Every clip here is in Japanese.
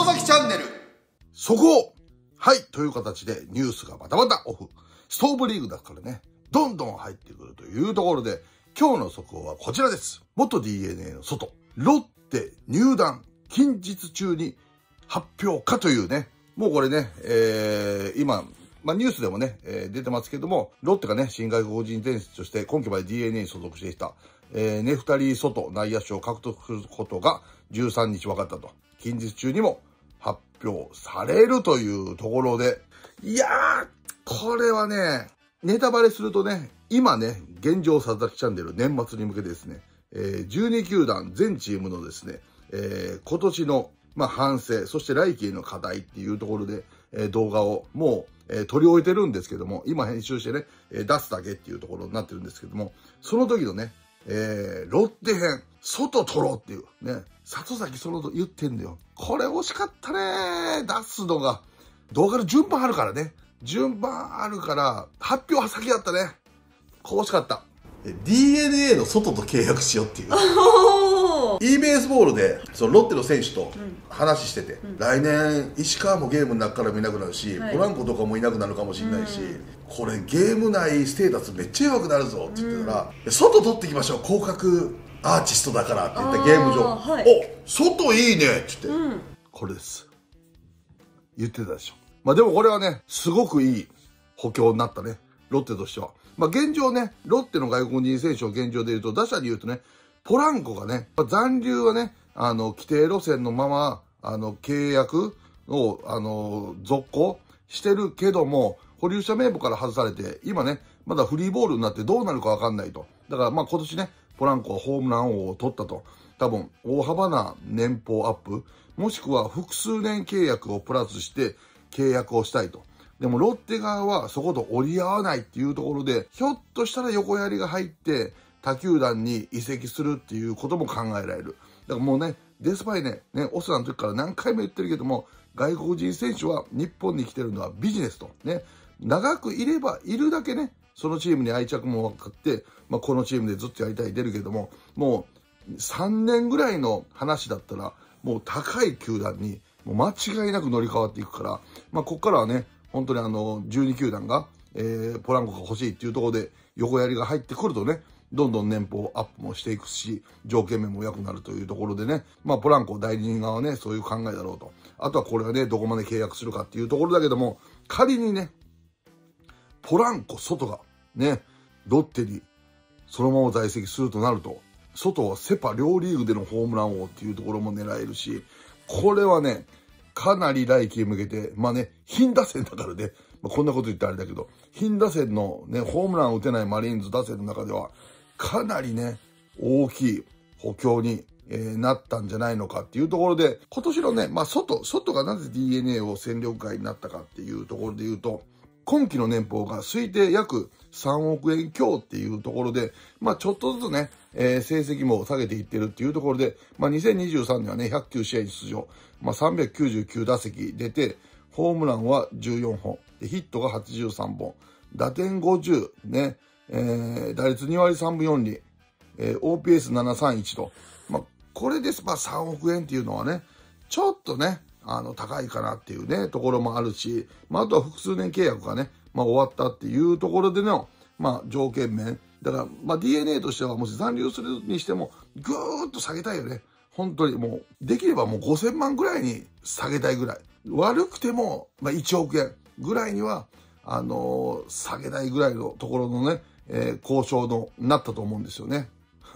里崎チャンネル。そこはい、という形でニュースがバタバタオフ。ストーブリーグだからね、どんどん入ってくるというところで、今日の速報はこちらです。元 DNA の外、ロッテ入団近日中に発表かというね、もうこれね、えー、今、まあ、ニュースでもね、えー、出てますけども、ロッテがね、新外国人選手として今季まで DNA に所属していた、えー、ネフタリー外内野手を獲得することが13日分かったと。近日中にも表されるというところで、いやー、これはね、ネタバレするとね、今ね、現状佐々木チャンネル年末に向けてですね、えー、12球団全チームのですね、えー、今年の、まあ、反省、そして来季への課題っていうところで、えー、動画をもう、えー、取り終えてるんですけども、今編集してね、えー、出すだけっていうところになってるんですけども、その時のね、えー、ロッテ編、外取ろうっていう、ね、里崎その言ってんだよ。これ惜しかったね出すのが。動画の順番あるからね。順番あるから、発表は先だったね。こう惜しかった。DNA の外と契約しようっていう。e ベースボールでそのロッテの選手と話してて、うん、来年石川もゲームの中から見なくなるし、はい、ポランコとかもいなくなるかもしれないし、うん、これゲーム内ステータスめっちゃ弱くなるぞって言ってたら、うん、外取っていきましょう広角アーティストだからって言ったゲーム上、はい、お外いいねって。言って、これです。言ってたでしょ。まあでもこれはねすごくいい補強になったね。ロッテとしては。まあ現状ねロッテの外国人選手を現状で言うと打者で言うとねポランコがね、残留はね、あの、規定路線のまま、あの、契約を、あの、続行してるけども、保留者名簿から外されて、今ね、まだフリーボールになってどうなるかわかんないと。だからまあ今年ね、ポランコはホームラン王を取ったと。多分、大幅な年俸アップ、もしくは複数年契約をプラスして契約をしたいと。でもロッテ側はそこと折り合わないっていうところで、ひょっとしたら横やりが入って、他球団に移籍するっていうことも考えられる。だからもうね、デスパイね、ね、オスナの時から何回も言ってるけども、外国人選手は日本に来てるのはビジネスと。ね、長くいればいるだけね、そのチームに愛着も分かって、まあ、このチームでずっとやりたい出るけども、もう3年ぐらいの話だったら、もう高い球団にもう間違いなく乗り換わっていくから、まあ、ここからはね、本当にあの、12球団が、えー、ポランコが欲しいっていうところで横やりが入ってくるとね、どんどん年俸アップもしていくし、条件面も良くなるというところでね、まあ、ポランコ代理人側はね、そういう考えだろうと。あとはこれがね、どこまで契約するかっていうところだけども、仮にね、ポランコ外がね、ロッテにそのまま在籍するとなると、外はセパ両リーグでのホームラン王っていうところも狙えるし、これはね、かなり来季へ向けて、まあね、貧打線だからね、まあ、こんなこと言ってあれだけど、貧打線のね、ホームランを打てないマリーンズ打線の中では、かなりね、大きい補強に、えー、なったんじゃないのかっていうところで、今年のね、まあ外、外がなぜ DNA を戦力外になったかっていうところで言うと、今期の年俸が推定約3億円強っていうところで、まあちょっとずつね、えー、成績も下げていってるっていうところで、まあ2023年はね、109試合に出場、まあ399打席出て、ホームランは14本、でヒットが83本、打点50、ね、えー、打率2割3分4厘、えー、OPS731 と、まあ、これです、まあ、3億円っていうのはね、ちょっとね、あの、高いかなっていうね、ところもあるし、まあ、あとは複数年契約がね、まあ、終わったっていうところでの、まあ、条件面。だから、まあ、DNA としては、もし残留するにしても、ぐーっと下げたいよね。本当にもう、できればもう5000万ぐらいに下げたいぐらい。悪くても、まあ、1億円ぐらいには、あのー、下げないぐらいのところのね、えー、交渉の、なったと思うんですよね。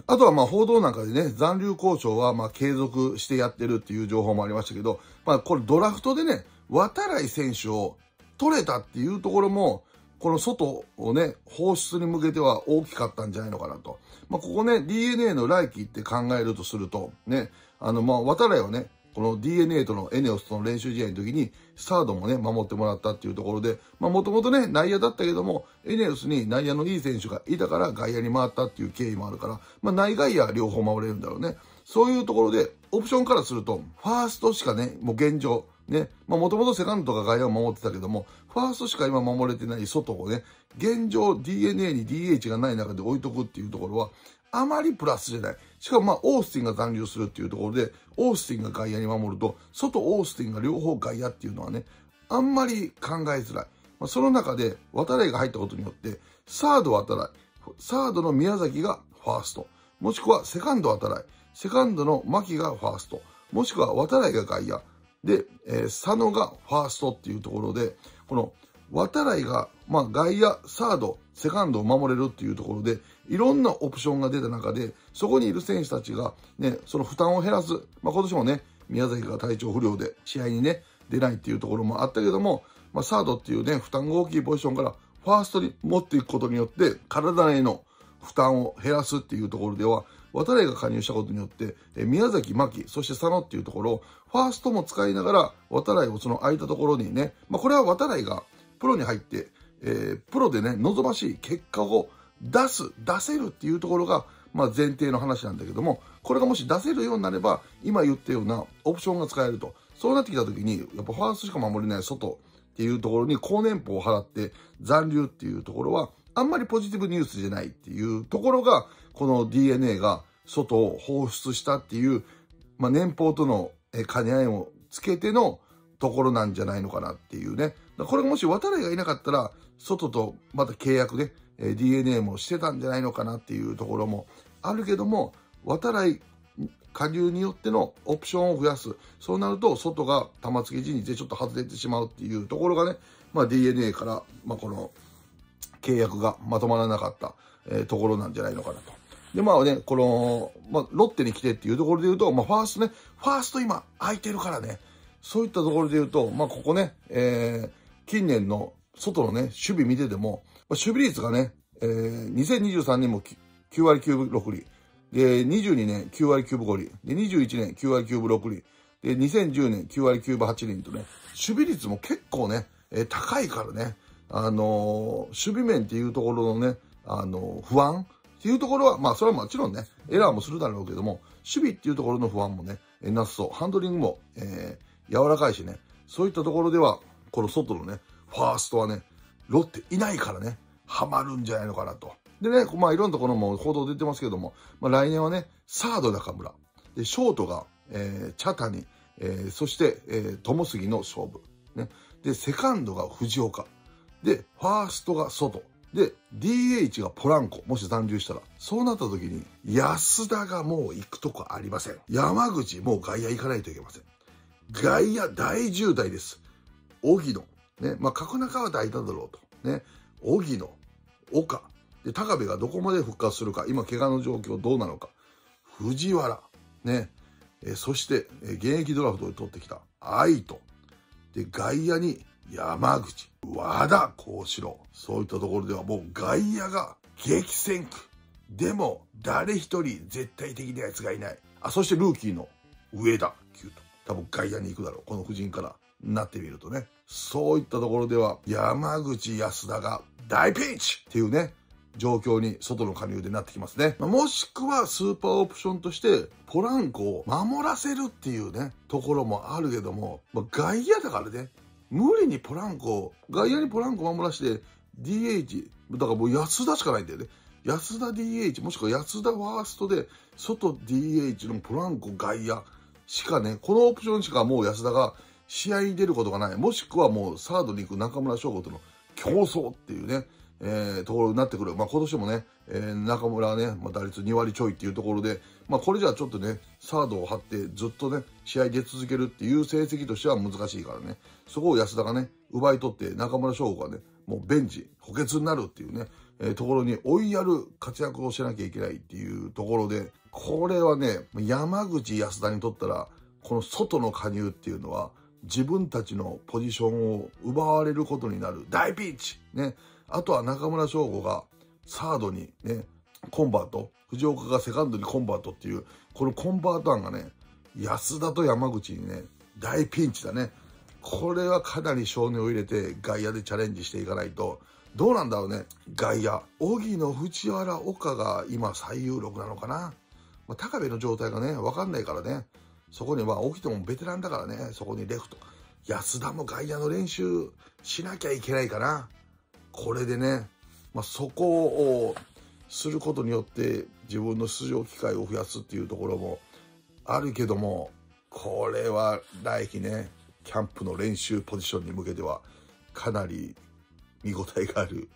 あとはまあ報道なんかでね、残留交渉はまあ継続してやってるっていう情報もありましたけど、まあこれドラフトでね、渡来選手を取れたっていうところも、この外をね、放出に向けては大きかったんじゃないのかなと。まあここね、DNA の来季って考えるとすると、ね、あのまあ渡来をね、この DNA とのエネオスとの練習試合の時に、スタードもね、守ってもらったっていうところで、まあもともとね、内野だったけども、エネオスに内野のいい選手がいたから外野に回ったっていう経緯もあるから、まあ内外野両方守れるんだろうね。そういうところで、オプションからすると、ファーストしかね、もう現状、ね、まあもともとセカンドとか外野を守ってたけども、ファーストしか今守れてない外をね、現状 DNA に DH がない中で置いとくっていうところは、あまりプラスじゃない。しかもまあ、オースティンが残留するっていうところで、オースティンが外野に守ると、外オースティンが両方外野っていうのはね、あんまり考えづらい。まあ、その中で、渡来が入ったことによって、サード渡来、サードの宮崎がファースト、もしくはセカンド渡来、セカンドの牧がファースト、もしくは渡来が外野、で、えー、佐野がファーストっていうところで、この渡来が、まあ、外野、サード、セカンドを守れるっていうところで、いろんなオプションが出た中で、そこにいる選手たちが、ね、その負担を減らす。まあ、今年もね、宮崎が体調不良で試合にね、出ないっていうところもあったけども、まあ、サードっていうね、負担が大きいポジションから、ファーストに持っていくことによって、体への負担を減らすっていうところでは、渡来が加入したことによって、え宮崎、牧、そして佐野っていうところを、ファーストも使いながら、渡来をその空いたところにね、まあ、これは渡来がプロに入って、えー、プロでね、望ましい結果を出す、出せるっていうところが、まあ、前提の話なんだけども、これがもし出せるようになれば、今言ったようなオプションが使えると。そうなってきた時に、やっぱファーストしか守れない外っていうところに高年俸を払って残留っていうところは、あんまりポジティブニュースじゃないっていうところが、この DNA が外を放出したっていう、まあ、年俸との兼ね合いをつけてのところなんじゃないのかなっていうね。これがもし渡来がいなかったら、外とまた契約で、え DNA もしてたんじゃないのかなっていうところもあるけども、渡来加入によってのオプションを増やす。そうなると、外が玉突き陣でちょっと外れてしまうっていうところがね、まあ DNA から、まあこの契約がまとまらなかった、えー、ところなんじゃないのかなと。で、まあね、この、まあ、ロッテに来てっていうところで言うと、まあ、ファーストね、ファースト今空いてるからね、そういったところで言うと、まあ、ここね、えー、近年の外のね、守備見てても、守備率がね、えー、2023年も9割9分6厘。で、22年9割9分5厘。で、21年9割9分6厘。で、2010年9割9分8厘とね、守備率も結構ね、えー、高いからね、あのー、守備面っていうところのね、あのー、不安っていうところは、まあ、それはもちろんね、エラーもするだろうけども、守備っていうところの不安もね、なすと、ハンドリングも、えー、柔らかいしね、そういったところでは、この外のね、ファーストはね、ロッテいないからね、ハマるんじゃないのかなと。でね、まあいろんなところも報道出てますけども、まあ来年はね、サード中村、で、ショートが、えー、茶谷、えー、そして、えー、友杉の勝負。ね。で、セカンドが藤岡。で、ファーストが外。で、DH がポランコ、もし残留したら、そうなった時に、安田がもう行くとこありません。山口、もう外野行かないといけません。外野大渋滞です。荻野。ね。まあ、角中は大胆だろうと。ね。荻野。岡。で、高部がどこまで復活するか。今、怪我の状況どうなのか。藤原。ね。えそして、え現役ドラフトで取ってきた愛斗。で、外野に山口、和田幸四郎。そういったところではもう外野が激戦区。でも、誰一人絶対的なやつがいない。あ、そしてルーキーの上田九と。多分外野に行くだろう。この布陣からなってみるとね。そういったところでは、山口安田が大ピンチっていうね、状況に外の加入でなってきますね。もしくはスーパーオプションとしてポランコを守らせるっていうね、ところもあるけども、まあ、外野だからね、無理にポランコ、外野にポランコを守らせて DH、だからもう安田しかないんだよね。安田 DH、もしくは安田ワーストで、外 DH のポランコ外野しかね、このオプションしかもう安田が試合に出ることがない。もしくはもうサードに行く中村翔吾との競争っていうね、えー、ところになってくる。まあ、今年もね、えー、中村はね、まあ、打率2割ちょいっていうところで、まあ、これじゃちょっとね、サードを張ってずっとね、試合出続けるっていう成績としては難しいからね、そこを安田がね、奪い取って中村翔吾がね、もうベンチ、補欠になるっていうね、えー、ところに追いやる活躍をしなきゃいけないっていうところで、これはね、山口安田にとったら、この外の加入っていうのは、自分たちのポジションを奪われることになる大ピンチね。あとは中村翔吾がサードにね、コンバート、藤岡がセカンドにコンバートっていう、このコンバート案がね、安田と山口にね、大ピンチだね。これはかなり少年を入れて外野でチャレンジしていかないと、どうなんだろうね。外野。荻野、藤原、岡が今最有力なのかな。まあ、高部の状態がね、わかんないからね。そこには、沖野もベテランだからね、そこにレフト。安田も外野の練習しなきゃいけないかな。これでね、まあ、そこをすることによって自分の出場機会を増やすっていうところもあるけども、これは来季ね、キャンプの練習ポジションに向けてはかなり見応えがある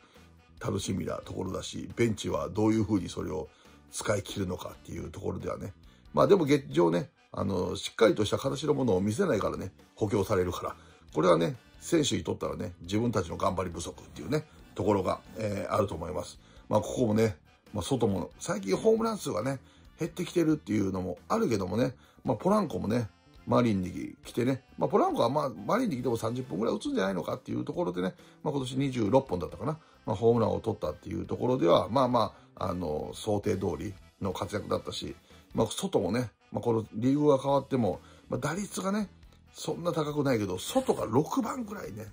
楽しみなところだし、ベンチはどういうふうにそれを使い切るのかっていうところではね。まあでも現状ね、あの、しっかりとした形のものを見せないからね、補強されるから。これはね、選手にとったらね、自分たちの頑張り不足っていうね、ところが、えー、あると思います。まあここもね、まあ外も、最近ホームラン数がね、減ってきてるっていうのもあるけどもね、まあポランコもね、マリンに来てね、まあ、ポランコはまあ、マリンに来ても30本ぐらい打つんじゃないのかっていうところでね、まあ、今年26本だったかな、まあ、ホームランを取ったっていうところでは、まあまあ、あの、想定通りの活躍だったし、まあ、外もね、まあ、このリーグが変わっても、まあ、打率がね、そんな高くないけど、外が6番ぐらいね、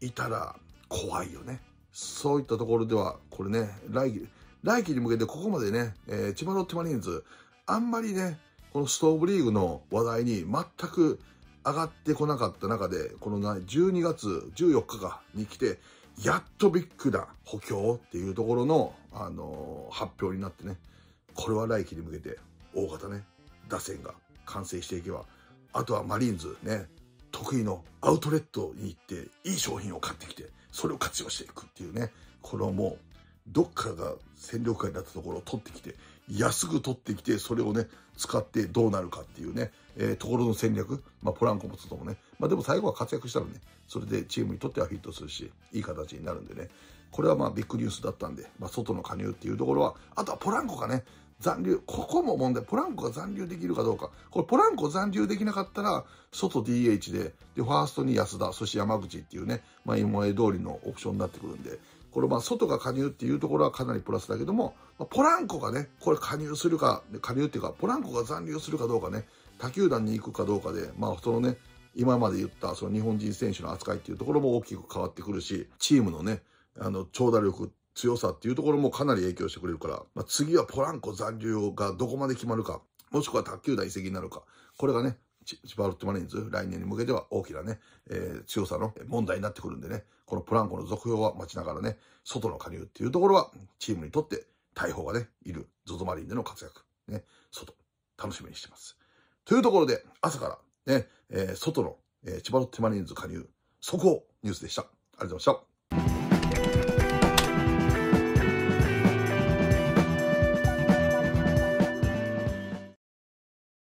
いたら怖いよね。そういったところでは、これね、来季、来季に向けてここまでね、えー、千葉ロッテマリーンズ、あんまりね、このストーブリーグの話題に全く上がってこなかった中で、この12月14日かに来て、やっとビッグな補強っていうところの、あのー、発表になってね、これは来季に向けて大型ね、打線が完成していけば、あとはマリーンズね、得意のアウトレットに行っていい商品を買ってきて、それを活用していくっていうね、このもう、どっかが戦力外になったところを取ってきて、安く取ってきて、それをね、使ってどうなるかっていうね、えー、ところの戦略、まあ、ポランコもつともね、まあ、でも最後は活躍したらね、それでチームにとってはヒットするし、いい形になるんでね、これはまあビッグニュースだったんで、まあ、外の加入っていうところは、あとはポランコがね、残留、ここも問題、ポランコが残留できるかどうか。これ、ポランコ残留できなかったら、外 DH で、で、ファーストに安田、そして山口っていうね、まあ、今まで通りのオプションになってくるんで、これまあ外が加入っていうところはかなりプラスだけども、まあ、ポランコがね、これ加入するか、加入っていうか、ポランコが残留するかどうかね、他球団に行くかどうかで、まあそのね、今まで言ったその日本人選手の扱いっていうところも大きく変わってくるし、チームのね、あの、長打力、強さっていうところもかなり影響してくれるから、まあ、次はポランコ残留がどこまで決まるか、もしくは卓球団移籍になるか、これがね、千葉ロッテマリーンズ、来年に向けては大きなね、えー、強さの問題になってくるんでね、このプランコの続評は待ちながらね、外の加入っていうところは、チームにとって大砲がね、いる ZOZO マリーンでの活躍、ね、外、楽しみにしてます。というところで、朝からね、えー、外の、えー、千葉ロッテマリーンズ加入、速報ニュースでした。ありがとうございました。